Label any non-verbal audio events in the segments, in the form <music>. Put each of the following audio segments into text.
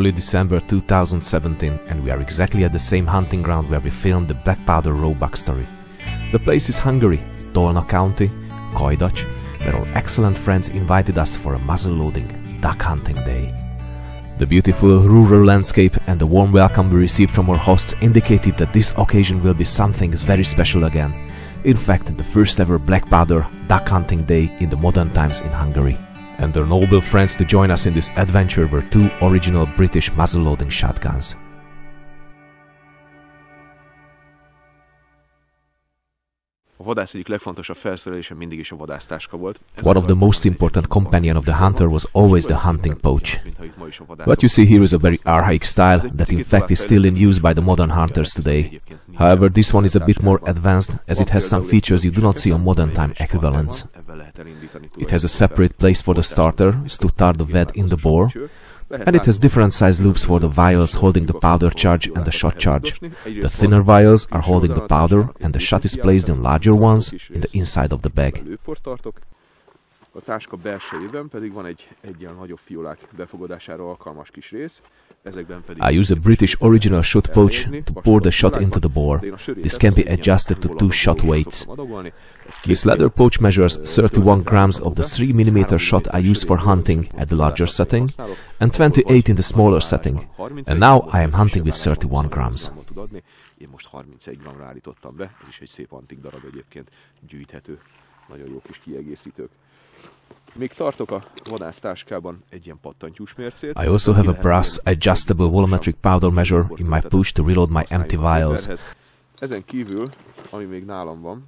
early December 2017 and we are exactly at the same hunting ground where we filmed the Black Powder Roebuck story. The place is Hungary, Tolna County, Kajdacs, where our excellent friends invited us for a muzzle-loading duck hunting day. The beautiful rural landscape and the warm welcome we received from our hosts indicated that this occasion will be something very special again. In fact, the first ever black powder duck hunting day in the modern times in Hungary. And their noble friends to join us in this adventure were two original British muzzle-loading shotguns. A vadász egyik legfontosabb felszerelése mindig is a vadásztáska volt. One of the most important companion of the hunter was always the hunting pouch. What you see here is a very archaic style that in fact is still in use by the modern hunters today. However, this one is a bit more advanced as it has some features you do not see on modern time equivalents. It has a separate place for the starter, to start the wad in the bore, and it has different size loops for the vials holding the powder charge and the shot charge. The thinner vials are holding the powder and the shot is placed in larger ones in the inside of the bag. A táska belsejében pedig van egy, egy ilyen nagyobb fiolák befogadására alkalmas kis rész, I use a British original shot pouch to pour the shot into the bore. This can be adjusted to two shot weights. This leather pouch measures 31 grams of the 3mm shot I use for hunting at the larger setting and 28 in the smaller setting. And now I am hunting with 31 grams. Én most 31 gramra állítottam be, ez is egy szép antik darab egyébként, gyűjthető, nagyon jó kis kiegészítők. Még tartok a vadásztáskában egy ilyen pattantyús mércét. I also have a brass adjustable volumetric powder measure in my pouch to reload my empty vials. Ezen kívül, ami még nálam van,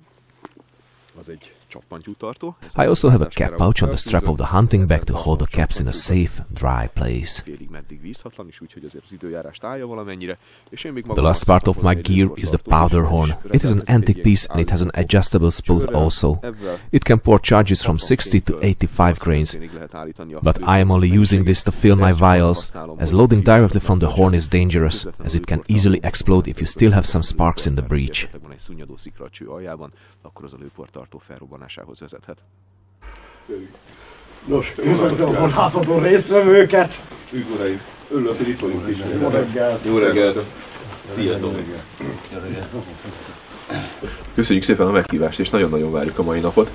I also have a cap pouch on the strap of the hunting bag to hold the caps in a safe, dry place. The last part of my gear is the powder horn. It is an antique piece and it has an adjustable spout also. It can pour charges from 60 to 85 grains. But I am only using this to fill my vials, as loading directly from the horn is dangerous, as it can easily explode if you still have some sparks in the breech. Robbanthatásához vezethet. Nos, köszöntöm a vadászató résztvevőket! Üdvöreim! Örülök, hogy itt vagyunk is. Jó reggelt! Jó reggelt! Sziasztok! Köszönjük szépen a meghívást, és nagyon-nagyon várjuk a mai napot.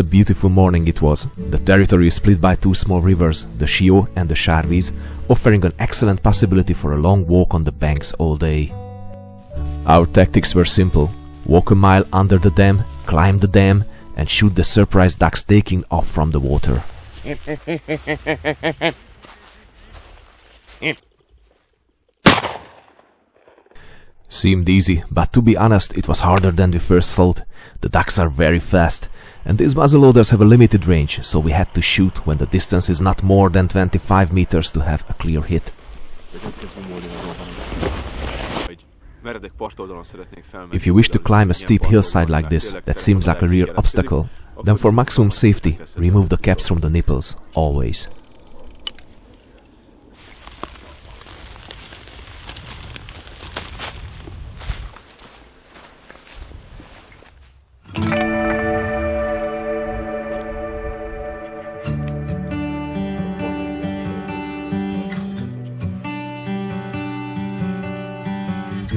A beautiful morning it was. The territory is split by two small rivers, the Sió and the Sárvíz, offering an excellent possibility for a long walk on the banks all day. Our tactics were simple. Walk a mile under the dam, climb the dam, and shoot the surprise ducks taking off from the water. <laughs> Seemed easy, but to be honest, it was harder than we first thought. The ducks are very fast, and these muzzleloaders have a limited range, so we had to shoot when the distance is not more than 25 meters to have a clear hit. If you wish to climb a steep hillside like this, that seems like a real obstacle, then for maximum safety, remove the caps from the nipples, always. If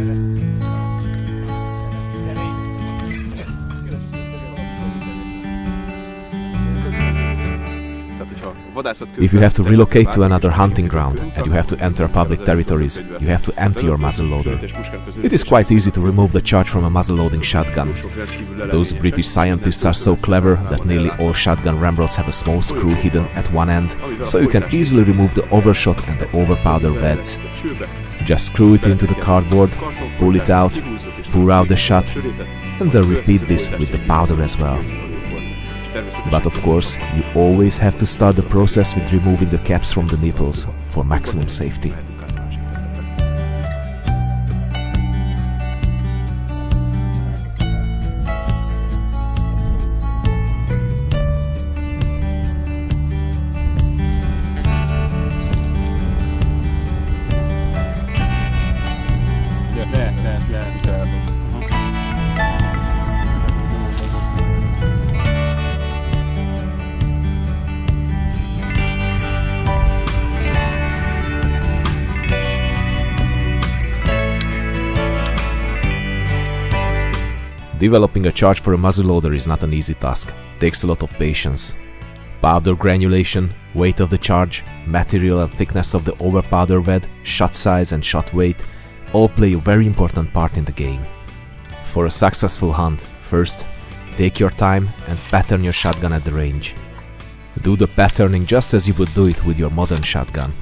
you have to relocate to another hunting ground and you have to enter public territories, you have to empty your muzzleloader. It is quite easy to remove the charge from a muzzle-loading shotgun. Those British scientists are so clever that nearly all shotgun ramrods have a small screw hidden at one end, so you can easily remove the overshot and the overpowder beds. Just screw it into the cardboard, pull it out, pour out the shot, and then repeat this with the powder as well. But of course, you always have to start the process with removing the caps from the nipples for maximum safety. Developing a charge for a muzzleloader is not an easy task, takes a lot of patience. Powder granulation, weight of the charge, material and thickness of the overpowder bed, shot size and shot weight all play a very important part in the game. For a successful hunt, first, take your time and pattern your shotgun at the range. Do the patterning just as you would do it with your modern shotgun.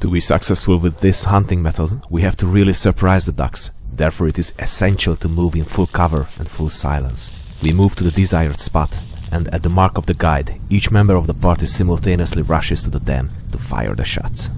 To be successful with this hunting method, we have to really surprise the ducks. Therefore it is essential to move in full cover and full silence. We move to the desired spot, and at the mark of the guide, each member of the party simultaneously rushes to the den to fire the shots.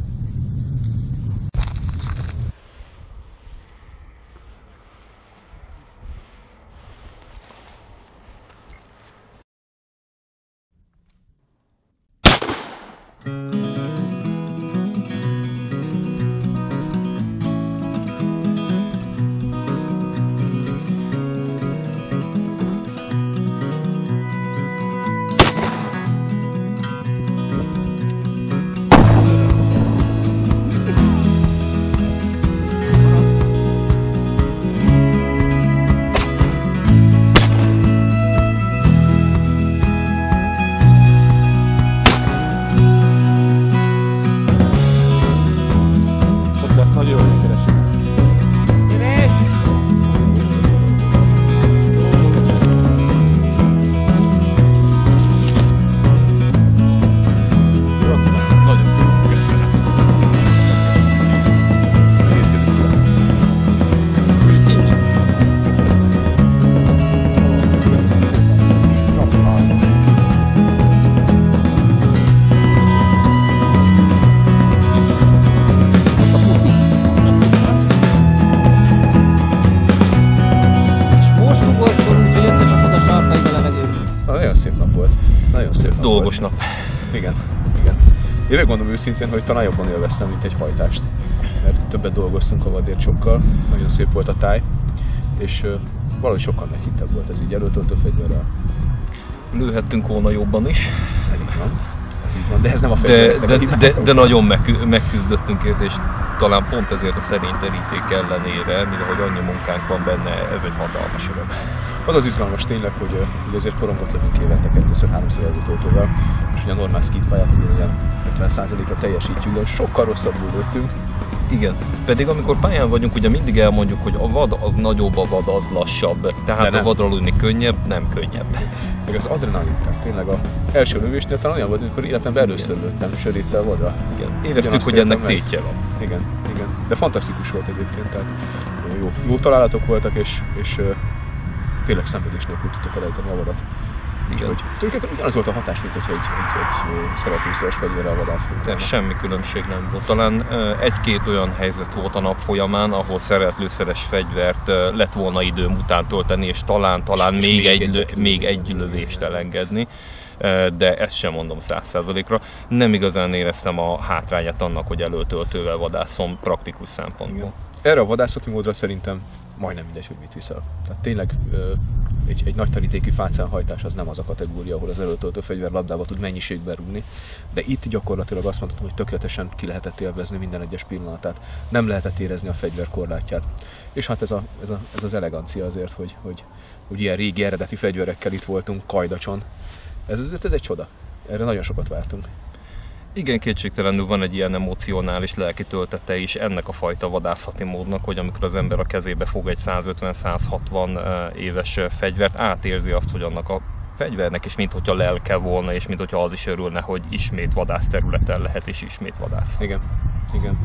Nagyon szép nap Dolgos volt. nap. Igen, igen. Én megmondom őszintén, hogy talán jobban élveztem, mint egy hajtást. Mert többet dolgoztunk a vadércsokkal, nagyon szép volt a táj, és valahogy sokkal meghittebb volt ez így előtöltő fegyverrel. Lőhettünk volna jobban is, Ez így van. Ez így van, de ez nem a de, de, de, hibája. de nagyon megkü- megküzdöttünk érte, és talán pont ezért a szerény teríték ellenére, mivel hogy annyi munkánk van benne, ez egy hatalmas öröm. Az az izgalmas tényleg, hogy, hogy azért korongot lövünk évente kettőször, háromszor előtöltővel, és hogy a normál skit pályákon ilyen 50%-ra teljesítjük, de sokkal rosszabbul lőttünk, Igen, pedig amikor pályán vagyunk, ugye mindig elmondjuk, hogy a vad az nagyobb, a vad az lassabb. De Tehát nem. a vadra lőni könnyebb, nem könnyebb. meg az adrenalin, tehát tényleg a első lövésnél talán olyan volt, amikor életemben először lőttem söréttel vadra. Igen. Éreztük, hogy ennek tétje van. Igen, igen. De fantasztikus volt egyébként, tehát jó, jó találatok voltak, és, és tényleg szenvedés nélkül tudtuk elejteni a vadat. Igen. Úgyhogy tulajdonképpen ugyanaz volt a hatás, mint hogyha egy, egy, egy, szeretőszeres fegyverrel vadásztunk. De semmi különbség nem volt. Talán egy-két olyan helyzet volt a nap folyamán, ahol szeretlőszeres fegyvert lett volna időm után tölteni, és talán, talán És még, még egy, egy még egy lövést elengedni. De ezt sem mondom száz százalékra. Nem igazán éreztem a hátrányát annak, hogy előtöltővel vadászom praktikus szempontból. Erre a vadászati módra szerintem majdnem mindegy, hogy mit viszel. Tehát tényleg egy, egy nagy terítékű fácánhajtás az nem az a kategória, ahol az előtöltő fegyver labdába tud mennyiségben rúgni, de itt gyakorlatilag azt mondhatom, hogy tökéletesen ki lehetett élvezni minden egyes pillanatát. Nem lehetett érezni a fegyver korlátját. És hát ez, a, ez, a, ez az elegancia azért, hogy, hogy, hogy ilyen régi eredeti fegyverekkel itt voltunk Kajdacson. Ez ez egy csoda. Erre nagyon sokat vártunk. Igen, kétségtelenül van egy ilyen emocionális lelki töltete is ennek a fajta vadászati módnak, hogy amikor az ember a kezébe fog egy 150-160 éves fegyvert, átérzi azt, hogy annak a fegyvernek is mintha lelke volna, és mintha az is örülne, hogy ismét vadászterületen lehet, és ismét vadász. Igen. Igen.